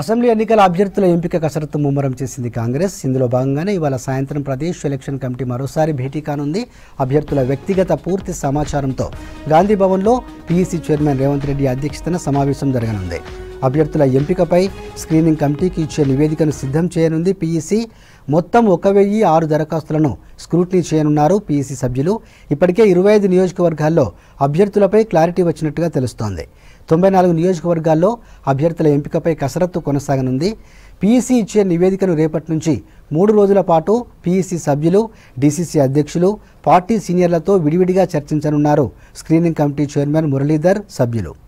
Assembly ఎన్నికల అభ్యర్థుల ఎంపిక కసరత్తు ముమ్మరం చేసింది కాంగ్రెస్. ఇందులో భాగంగానే ఇవాళ సాయంత్రం ప్రదేశ్ ఎలక్షన్ కమిటీ మరోసారి భేటీ కానుంది. అభ్యర్థుల వ్యక్తిగత పూర్తి సమాచారంతో గాంధీ భవన్లో పీఈసీ చైర్మన్ రేవంత్ రెడ్డి అధ్యక్షతన సమావేశం జరగనుంది. అభ్యర్థుల ఎంపికపై స్క్రీనింగ్ కమిటీకి ఇచ్చే నివేదికను సిద్ధం చేయనుంది పీఈసీ. మొత్తం ఒక వెయ్యి ఆరు దరఖాస్తులను స్క్రూటినీ చేయనున్నారు పీఈసీ సభ్యులు. ఇప్పటికే ఇరవై ఐదు నియోజకవర్గాల్లో అభ్యర్థులపై క్లారిటీ వచ్చినట్టుగా తెలుస్తోంది. తొంభై నాలుగు నియోజకవర్గాల్లో అభ్యర్థుల ఎంపికపై కసరత్తు కొనసాగనుంది. పీఈసీ ఇచ్చే నివేదికను రేపటి నుంచి మూడు రోజుల పాటు పీఈసీ సభ్యులు డీసీసీ అధ్యక్షులు పార్టీ సీనియర్లతో విడివిడిగా చర్చించనున్నారు స్క్రీనింగ్ కమిటీ చైర్మన్ మురళీధర్ సభ్యులు.